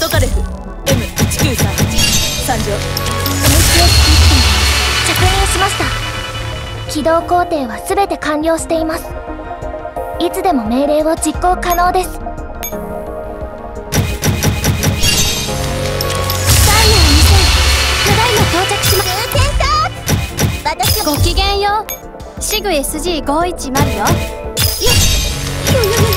トカレフ。M193 参上着任しました。起動工程は全て完了しています。いつでも命令を実行可能です。ダイヤ2000ただいま到着しま私ごきげんよう。シグ SG510 よ。よよよ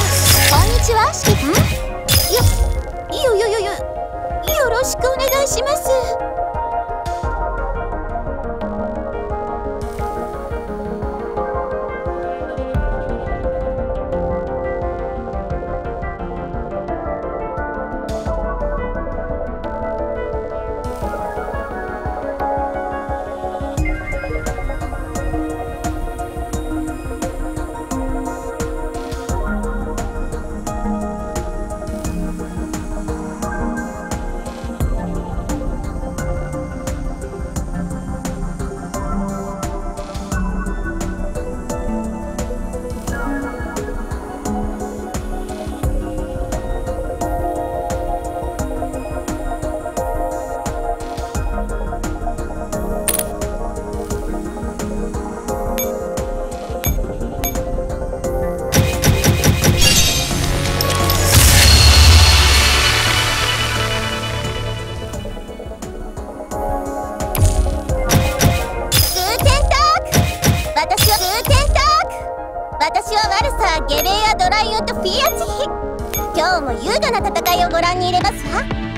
今日も優雅な戦いをご覧に入れますわ。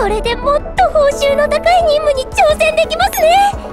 これでもっと報酬の高い任務に挑戦できますね。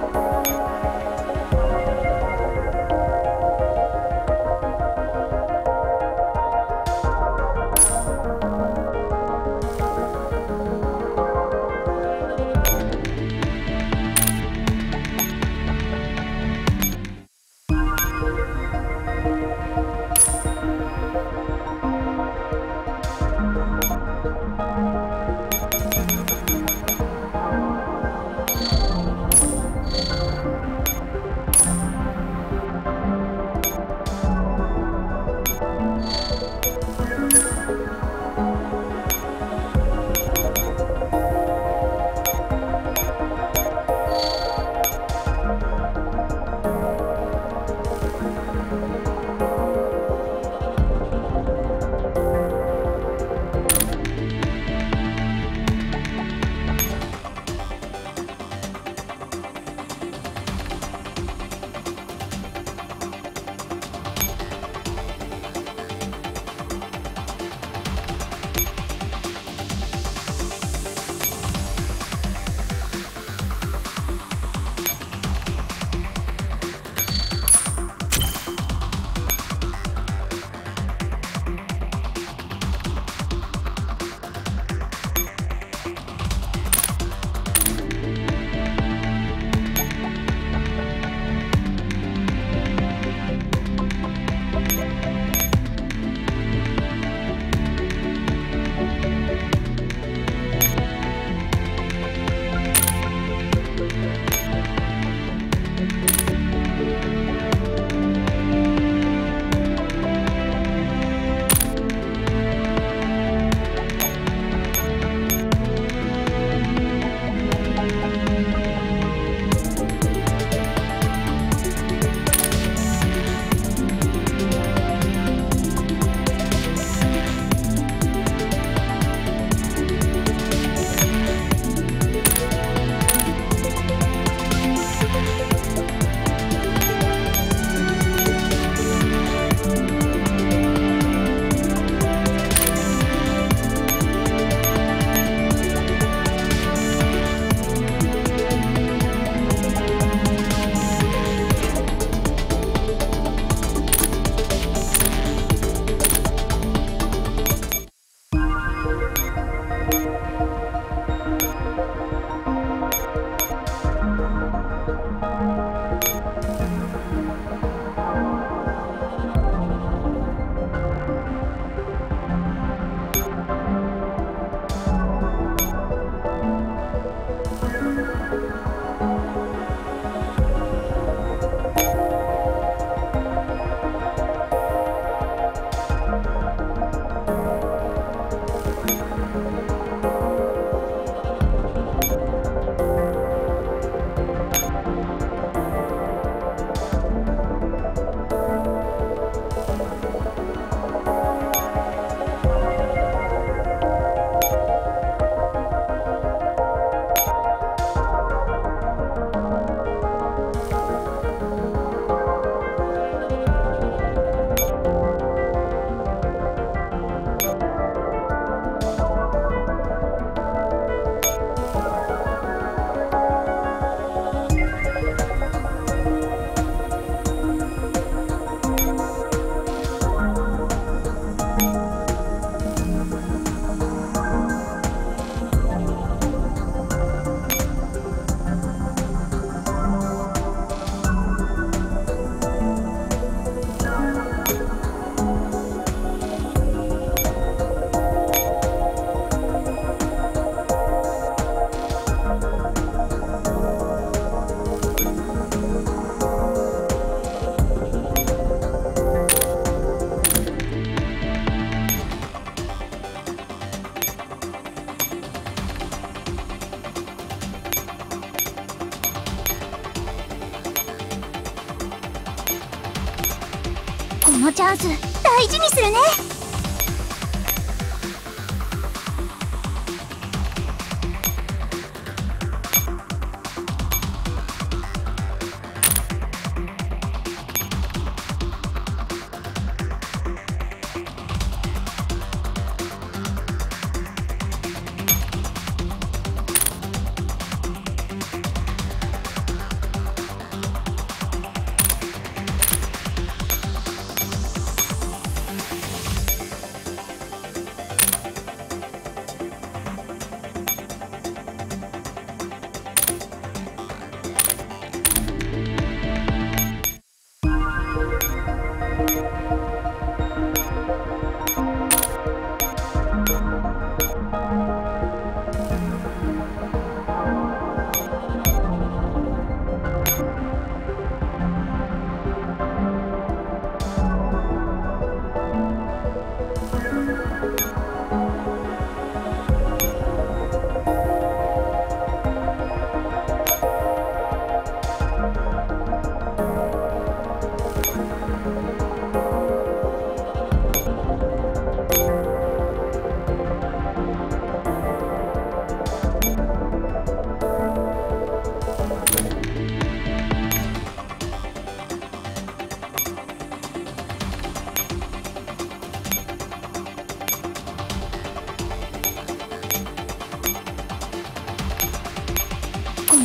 のチャンス大事にするね。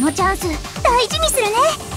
のチャンス大事にするね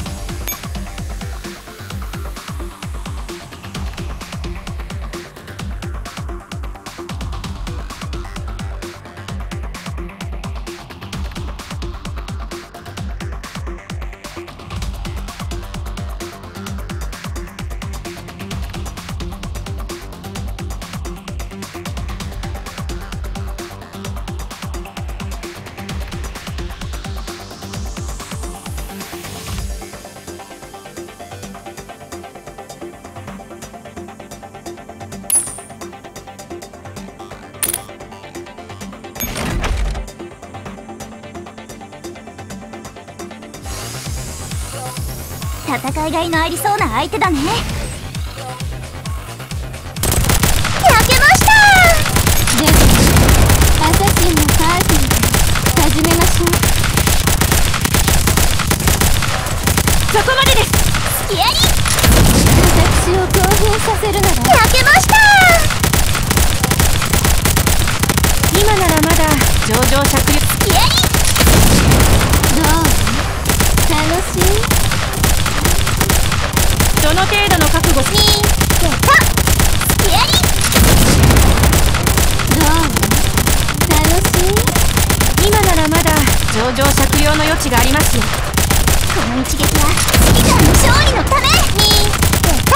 戦いがいのありそうな相手だね。焼けました！ではアサシンのパーティー始めましょう。そこまでです！スキアリ私を興奮させるなら。焼けました！今ならまだ上々灼熱スキアリどう楽しいどの程度の覚悟にゲットスキアリどう楽しい今ならまだ上々酌量の余地がありますよこの一撃は指揮官の勝利のためにゲット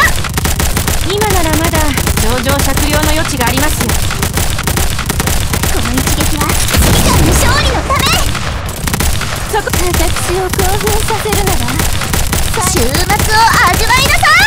今ならまだ上々酌量の余地があります。よこの一撃は指揮官の勝利のため。私を興奮させるなら週末を味わいなさい。